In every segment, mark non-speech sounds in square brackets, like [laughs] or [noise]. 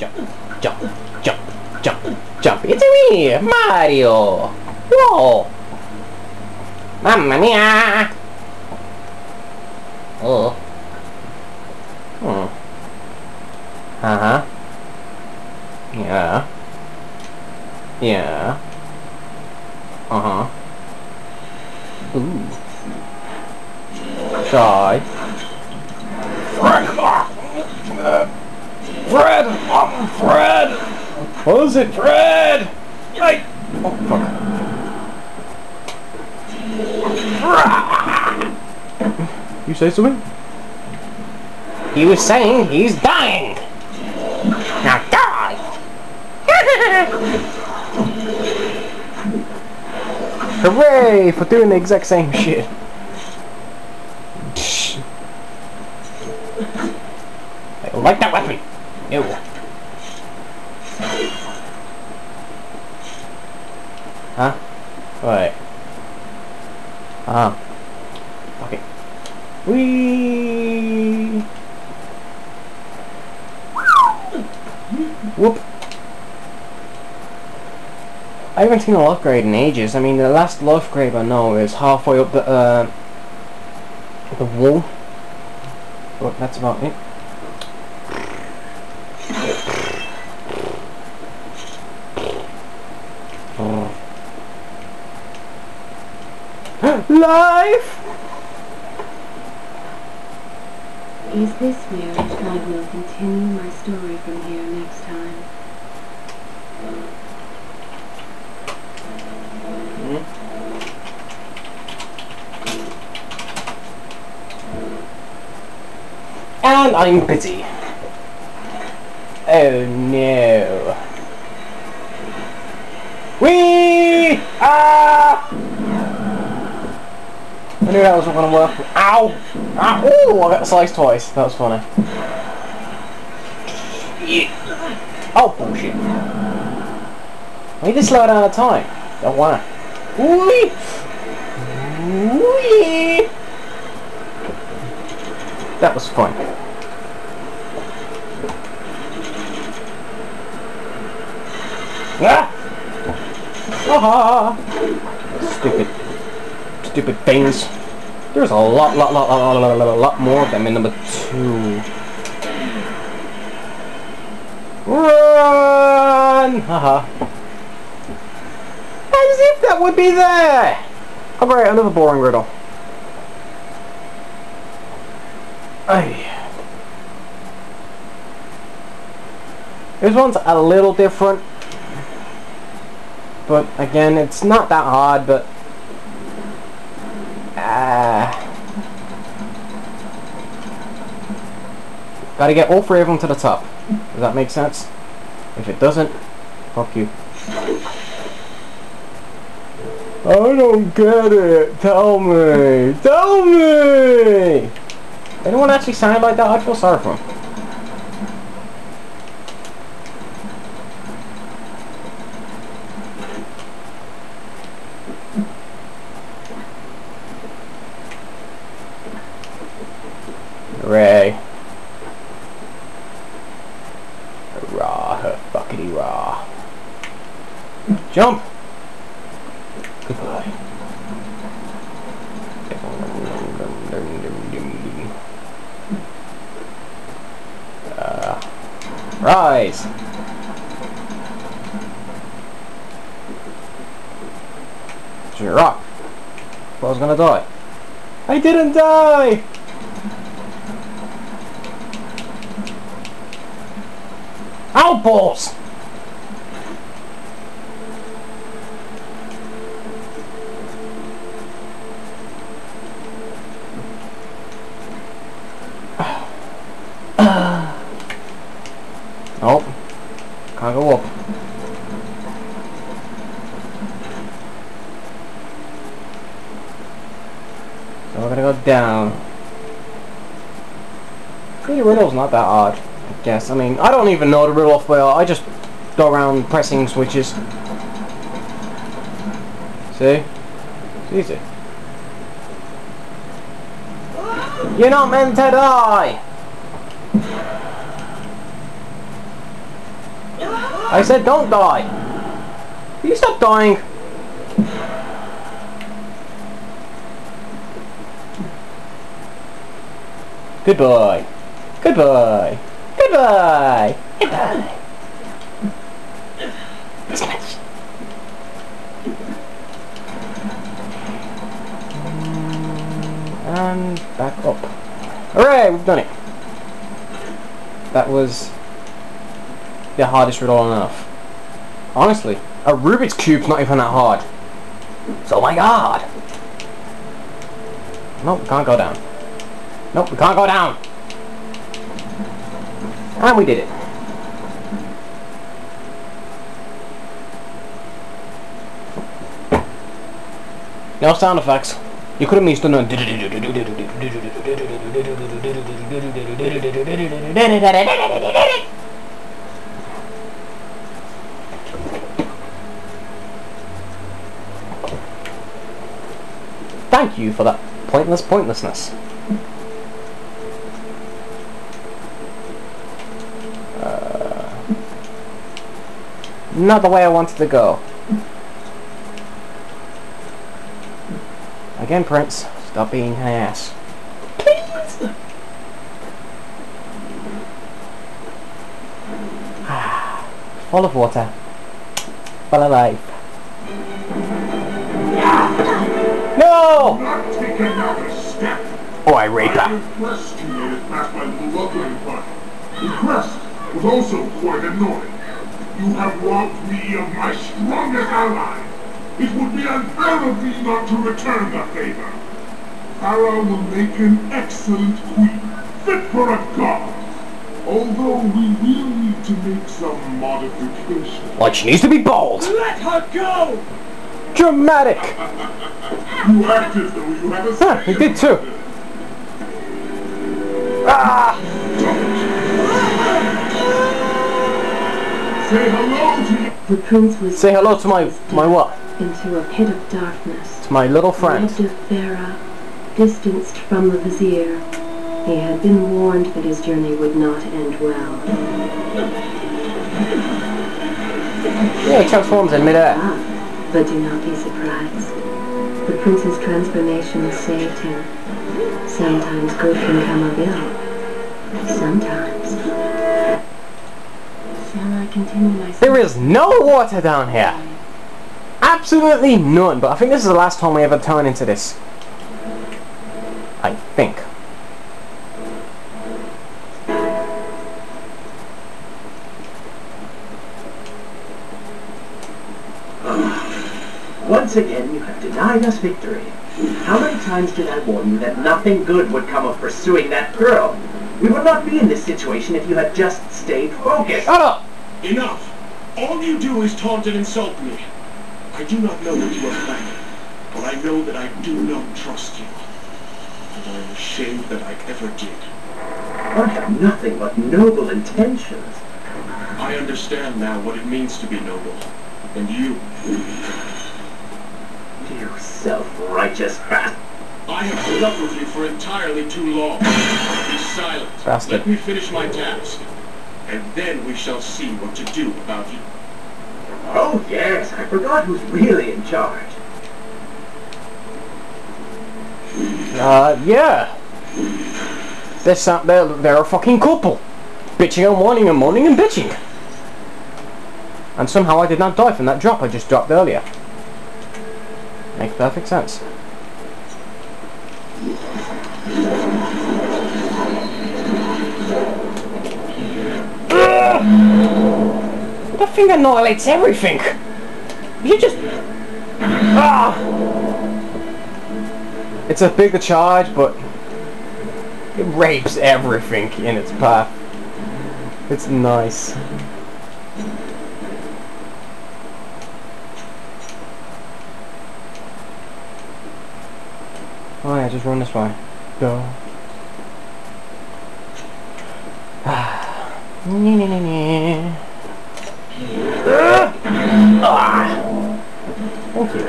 jump, jump, jump, jump, jump. It's me, Mario. Whoa. Mamma mia. Oh. Hmm. Uh-huh. Yeah. Yeah. Uh-huh. Ooh. Shy. Fred! Uh, Fred! Oh, Fred! What is it? Fred! Hey! Oh, fuck. You say something? He was saying he's dying. Now die! [laughs] Hooray for doing the exact same shit. I like that weapon. Ew. Huh? What? Ah. Okay. Whee! Whoop. I haven't seen a life grade in ages. I mean, the last life grade I know is halfway up the, uh, the wall. But that's about it. Life! Is this marriage I will continue my story from here next time? And I'm busy. Oh no. Whee! Ah! I knew that wasn't gonna work. Ow! Ow! Ooh, I got sliced twice. That was funny. Yeah. Oh, bullshit. I need to slow down the time. Don't wanna. Whee! Whee! That was fun. Ah! Ah! Stupid, stupid things. There's a lot, lot, lot, lot, lot, lot, lot, more of them in number two. Run! Haha. As if that would be there! Oh great, another boring riddle. Ay. This one's a little different. But again, it's not that hard, but... Ah. Gotta get all three of them to the top. Does that make sense? If it doesn't, fuck you. I don't get it. Tell me. Tell me! Anyone actually sound like that? I feel sorry for him. Hooray. Jump! Goodbye. Uh, rise! Your rock. I was gonna die. I didn't die! Nope. Can't go up. So we're gonna go down. Pretty riddle's not that hard, I guess. I mean, I don't even know the riddle off well. I just go around pressing switches. See? It's easy. You're not meant to die! I said don't die. Will you stop dying? Goodbye. Goodbye. Goodbye. Goodbye. Smash. Mm, and back up. Hooray, we've done it. That was the hardest riddle on earth. Honestly, a Rubik's Cube's not even that hard. So my god! Nope, can't go down. Nope, we can't go down! And we did it. No sound effects. You could have been done Thank you for that pointless pointlessness. Not the way I wanted to go. Again, Prince, stop being an ass. Please! [sighs] Full of water. Full of life. No! not take another step. Oh, I rape My her. request you made it past my lovely party. Request was also quite annoying. You have robbed me of my strongest ally. It would be unfair of me not to return the favor. Farah will make an excellent queen, fit for a god. Although we will need to make some modifications. Like she needs to be bold. Let her go! Dramatic. [laughs] You act as though you have a Huh, say he did too. Ah! Say hello to. The prince was Say hello to my my what? into a pit of darkness. To my little friend. Farah, distanced from the vizier. He had been warned that his journey would not end well. Yeah, he transforms in midair. Ah, but do not be surprised. The prince's transformation saved him. Sometimes good can come of ill. Sometimes. Shall I continue my There is no water down here. Absolutely none. But I think this is the last time we ever turn into this. I think. Once again, you have denied us victory. How many times did I warn you that nothing good would come of pursuing that girl? We would not be in this situation if you had just stayed focused. Shut up! Enough! All you do is taunt and insult me. I do not know what you are planning, but I know that I do not trust you. And I am ashamed that I ever did. I have nothing but noble intentions. I understand now what it means to be noble. And you, You self-righteous rat. I have put up with you for entirely too long. Be silent. Bastard. Let me finish my task. And then we shall see what to do about you. Oh yes, I forgot who's really in charge. Uh, yeah. They're, some, they're, they're a fucking couple. Bitching and whining and moaning and bitching. And somehow I did not die from that drop I just dropped earlier. Makes perfect sense. That thing annihilates everything! You just... Ah! It's a bigger charge, but it rapes everything in its path. It's nice. Oh yeah, just run this way. Go. Ah! Thank you.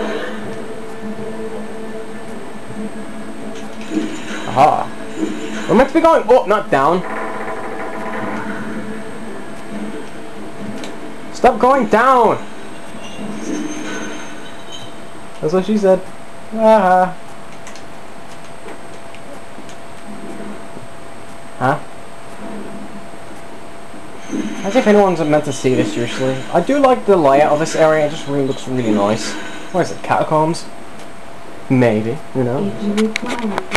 Aha. We're meant to be going up, not down. Stop going down! That's what she said. Ah. Huh? As if anyone's meant to see this, usually. I do like the layout of this area, it just really looks really nice. What is it, catacombs? Maybe, you know?